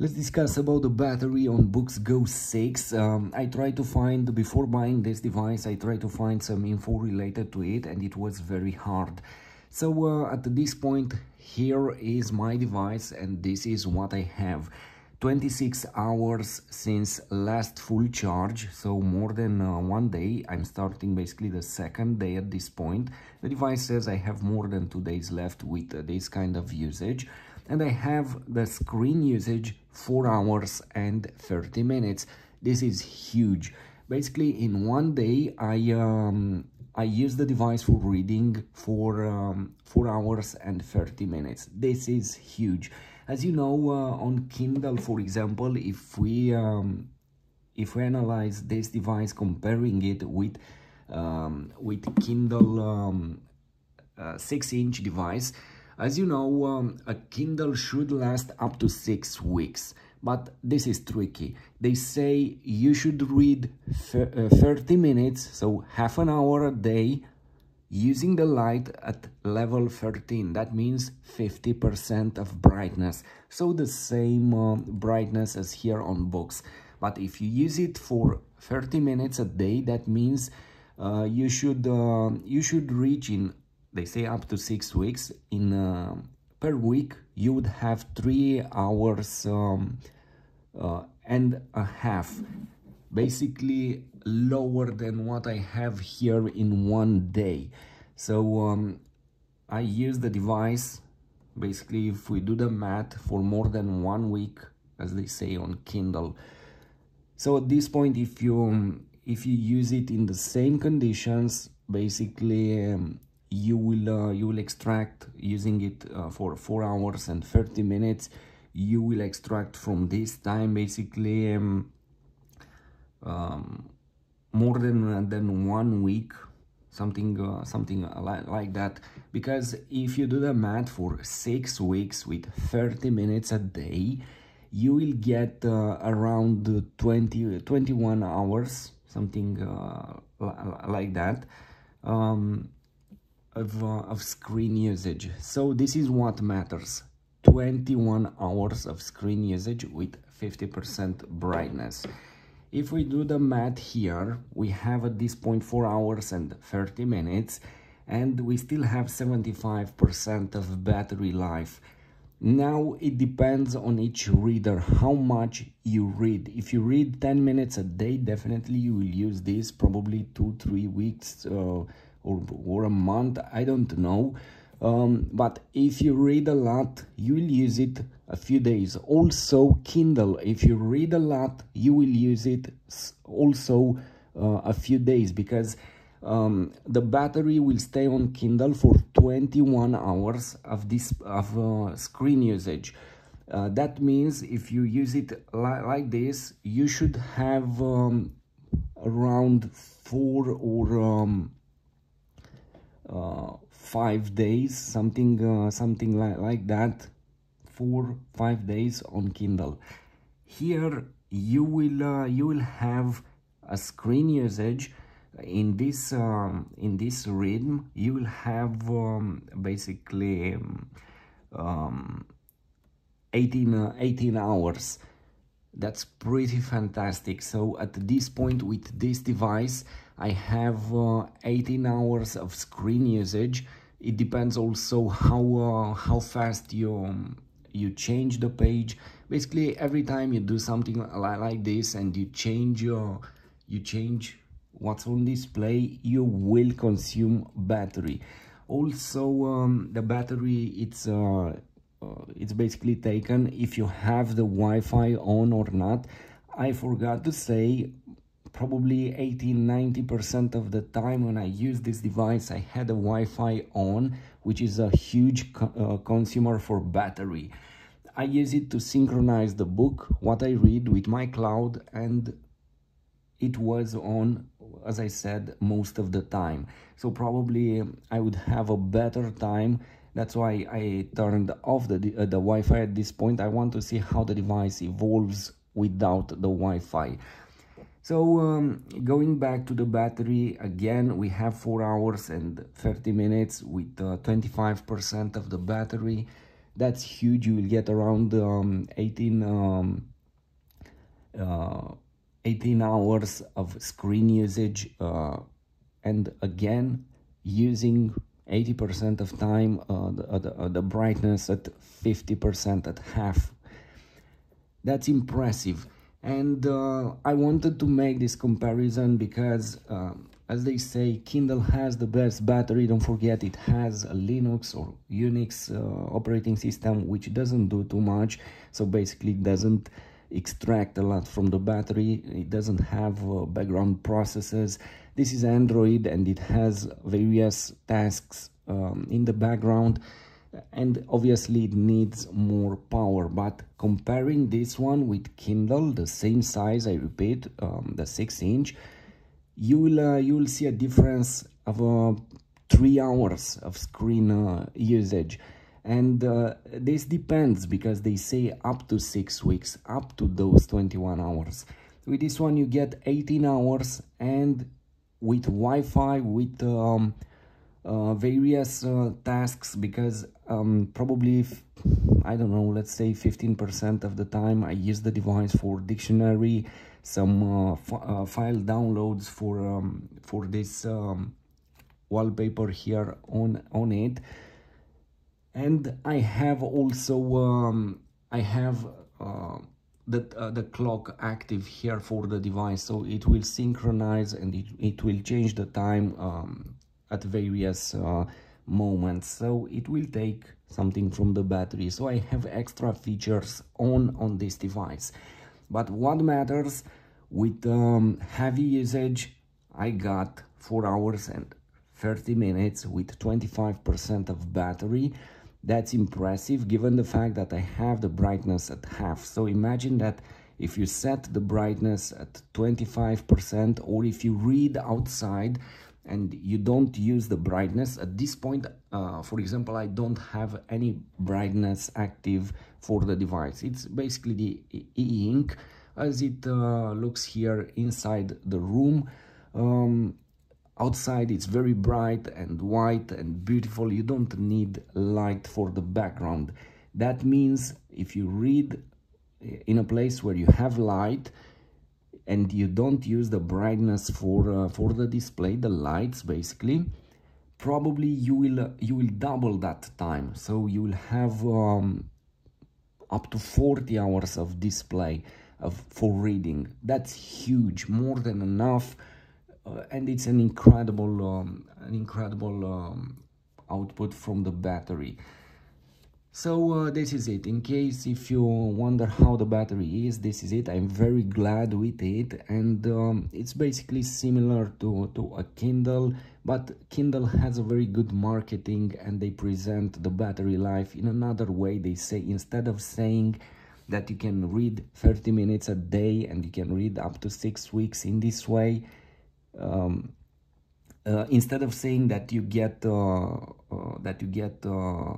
Let's discuss about the battery on Boox Go 6. Um, I tried to find, before buying this device, I tried to find some info related to it and it was very hard. So uh, at this point, here is my device and this is what I have. 26 hours since last full charge, so more than uh, one day. I'm starting basically the second day at this point. The device says I have more than two days left with uh, this kind of usage and I have the screen usage 4 hours and 30 minutes. This is huge. Basically, in one day, I um, I use the device for reading for um, 4 hours and 30 minutes. This is huge. As you know, uh, on Kindle, for example, if we um, if we analyze this device, comparing it with um, with Kindle um, uh, 6-inch device, as you know, um, a Kindle should last up to six weeks, but this is tricky. They say you should read uh, 30 minutes, so half an hour a day, using the light at level 13. That means 50% of brightness, so the same uh, brightness as here on Boox. But if you use it for 30 minutes a day, that means uh, you should uh, you should reach in they say up to six weeks. In uh, per week you would have three hours um, uh, and a half. Basically lower than what I have here in one day. So um, I use the device. Basically if we do the math for more than one week as they say on Kindle. So at this point if you if you use it in the same conditions basically um, you will uh, you will extract using it uh, for four hours and 30 minutes you will extract from this time basically um, um, more than uh, than one week something uh, something like, like that. Because if you do the math for six weeks with 30 minutes a day you will get uh, around 20 21 hours something uh, like that. Um, of, uh, of screen usage. So this is what matters. 21 hours of screen usage with 50% brightness. If we do the math here, we have at this point 4 hours and 30 minutes and we still have 75% of battery life. Now it depends on each reader how much you read. If you read 10 minutes a day, definitely you will use this probably 2-3 weeks uh, or, or a month, I don't know. Um, but if you read a lot, you will use it a few days. Also, Kindle, if you read a lot, you will use it also uh, a few days because um, the battery will stay on Kindle for 21 hours of this of uh, screen usage. Uh, that means if you use it li like this, you should have um, around four or um, uh, five days, something uh, something like, like that, four five days on Kindle. Here you will uh, you will have a screen usage in this um, in this rhythm. You will have um, basically um, 18 uh, 18 hours. That's pretty fantastic. So at this point with this device, I have uh, 18 hours of screen usage. It depends also how uh, how fast you um, you change the page. Basically, every time you do something like, this and you change your you change what's on display, you will consume battery. Also, um, the battery it's uh, uh, it's basically taken if you have the Wi-Fi on or not. I forgot to say probably 80-90% of the time when I use this device, I had a Wi-Fi on, which is a huge co uh, consumer for battery. I use it to synchronize the book, what I read with my cloud, and it was on, as I said, most of the time. So probably I would have a better time. That's why I turned off the, uh, the Wi-Fi at this point. I want to see how the device evolves without the Wi-Fi. So um, going back to the battery, again, we have 4 hours and 30 minutes with 25% uh, of the battery. that's huge you will get around um, 18 um, uh, 18 hours of screen usage uh, and again using 80% of time uh, the, uh, the, uh, brightness at 50% at half. That's impressive. And uh, I wanted to make this comparison because um, as they say Kindle has the best battery. Don't forget it has a Linux or Unix uh, operating system which doesn't do too much. So basically doesn't extract a lot from the battery. It doesn't have uh, background processes. This is Android and it has various tasks um, in the background. And obviously it needs more power. But comparing this one with kindle the same size i repeat um, the six inch you will uh, you will see a difference of uh, three hours of screen uh, usage and uh, this depends because they say up to six weeks up to those 21 hours. With this one you get 18 hours and with wi-fi with um, uh, various uh, tasks because um, probably I don't know let's say 15% of the time I use the device for dictionary some uh, uh file downloads for um, for this um, wallpaper here on on it and I have also um, I have uh, the, uh, the clock active here for the device. So it will synchronize and it, it will change the time um, at various uh, moments. So it will take something from the battery. So I have extra features on on this device. But what matters with um, heavy usage I got 4 hours and 30 minutes with 25% of battery that's impressive given the fact that I have the brightness at half. So imagine that if you set the brightness at 25% or if you read outside and you don't use the brightness at this point uh, for example I don't have any brightness active for the device. It's basically the e-ink as it uh, looks here inside the room. Um, outside it's very bright and white and beautiful. You don't need light for the background. That means if you read in a place where you have light and you don't use the brightness for uh, for the display the lights basically probably you will you will double that time. So you will have um, up to 40 hours of display of for reading. That's huge. More than enough uh, and it's an incredible um, an incredible um, output from the battery. So uh, this is it. In case if you wonder how the battery is this is it. I'm very glad with it. And um, it's basically similar to to a kindle but kindle has a very good marketing and they present the battery life in another way. They say instead of saying that you can read 30 minutes a day and you can read up to six weeks in this way um, uh, instead of saying that you get uh, uh that you get uh,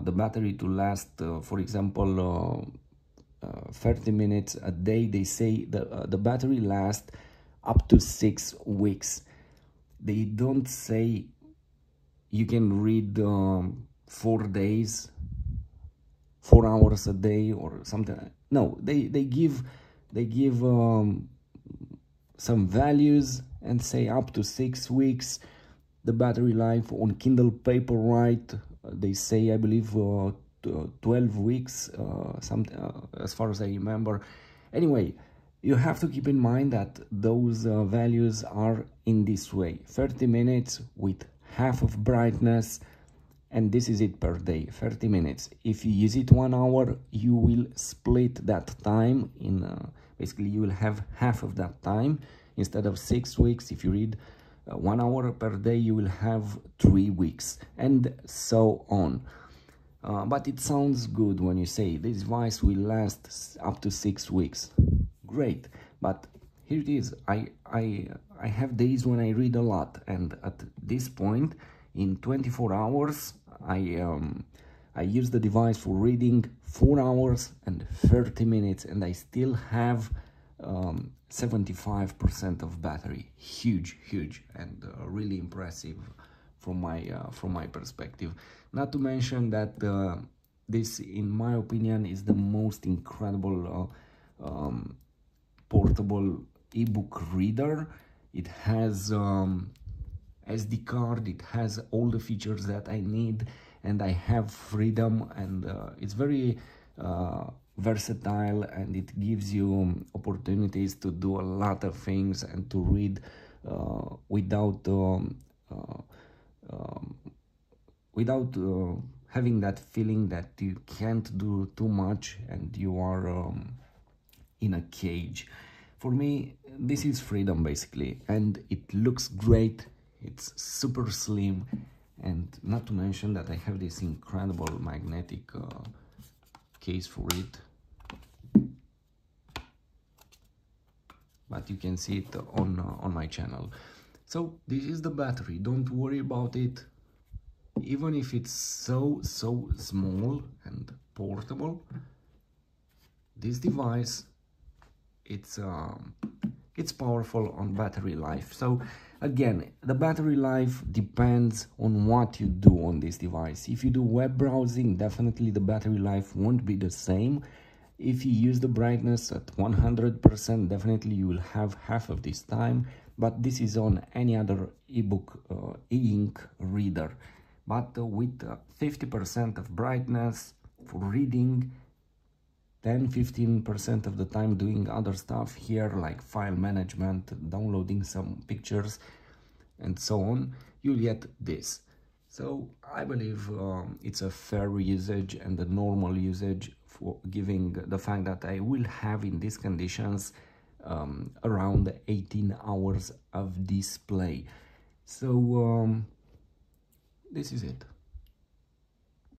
the battery to last, for example, uh, 30 minutes a day. They say the, the battery lasts up to six weeks. They don't say you can read um, four days, four hours a day or something. No, they, they give, they give um, some values and say up to six weeks the battery life on Kindle Paperwhite they say I believe uh, 12 weeks uh, some, uh, as far as I remember. Anyway you have to keep in mind that those uh, values are in this way. 30 minutes with half of brightness and this is it per day 30 minutes. If you use it one hour you will split that time in uh, basically you will have half of that time. Instead of six weeks if you read uh, one hour per day you will have three weeks and so on. Uh, but it sounds good when you say this device will last up to six weeks. Great. But here it is. I i i have days when i read a lot and at this point in 24 hours i um i use the device for reading four hours and 30 minutes and i still have um, 75% of battery. Huge huge and uh, really impressive from my uh, from my perspective. Not to mention that uh, this in my opinion is the most incredible uh, um, portable ebook reader. It has um, SD card. It has all the features that I need and I have freedom and uh, it's very uh, versatile and it gives you opportunities to do a lot of things and to read uh, without um, uh, um, without uh, having that feeling that you can't do too much and you are um, in a cage. For me this is freedom basically and it looks great. It's super slim and not to mention that I have this incredible magnetic uh, case for it. But you can see it on uh, on my channel. So this is the battery. Don't worry about it. Even if it's so so small and portable this device it's um, it's powerful on battery life. So again the battery life depends on what you do on this device. If you do web browsing definitely the battery life won't be the same. If you use the brightness at 100% definitely you will have half of this time. But this is on any other ebook uh, e-ink reader. But uh, with 50% of brightness for reading 10-15% of the time doing other stuff here like file management, downloading some pictures and so on, you'll get this. So I believe um, it's a fair usage and a normal usage for giving the fact that I will have in these conditions um, around 18 hours of display. So um, this is it.